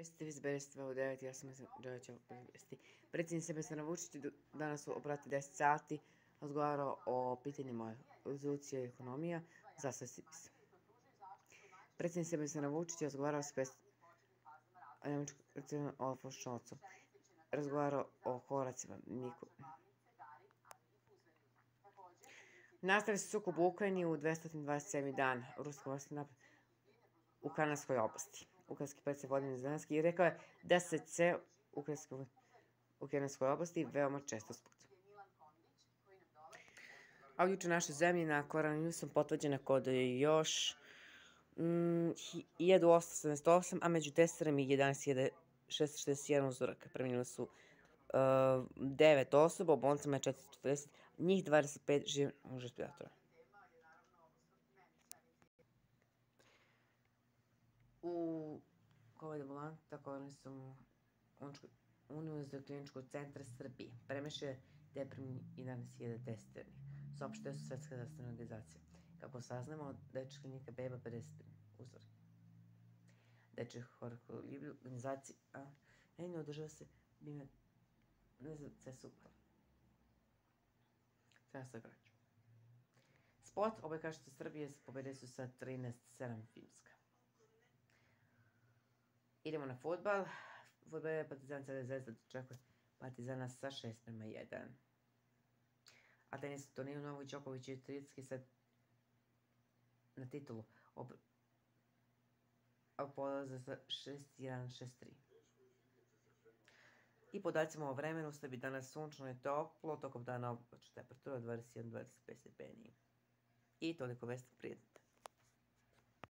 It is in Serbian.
Vesti, vi izbereste u 9, ja sam Đovića vesti. Predsjednik Sebastian Vučić danas u obrati 10 sati razgovarao o pitanjima rezolucije i ekonomija za sve SIPIS. Predsjednik Sebastian Vučić je razgovarao s njemačkom predsjednikom Olafom Scholzom. Razgovarao o koracima Niko. Nastavlja se sukob u Ukrajini u 227. dan ruskog napad u kanadskoj oblasti ukrajinski predsjednik Vladimir Zelenski i rekao je da se ce u ukrajinskoj oblasti veoma često spuca. A juče naše zemlje na koronavirusom potvrđena kod još mm, 1878, a među testerima 11.661 uzoraka. Preminjali su uh, 9 osoba, u bolnicama je 440, njih 25 žive u respiratora. COVID volanta koristom Uniju za kliničkog centra Srbije. Premeše deprimni 11.000 testernih. Saopšte su Svetska zdravstvena organizacija. Kako saznamo, dečja klinika beba 50 uzor. Dečja horkolibri organizacija, a ne održava se bime ne znam, sve super. Treba se građu. Spot, ovaj kažete Srbije, pobede su sa 13-7 Finska. Idemo na futbal. Futbal je Partizan Crvena zvezda dočekuje Partizana sa 6 prema 1. A tenis Tonino Novog Đoković je 30 sad na titulu. Ob... Polaze sa 6-1-6-3. I podacima o vremenu, sve bi danas sunčno i toplo, tokom dana temperatura 21-25 stepeni. I toliko vesti prijetno.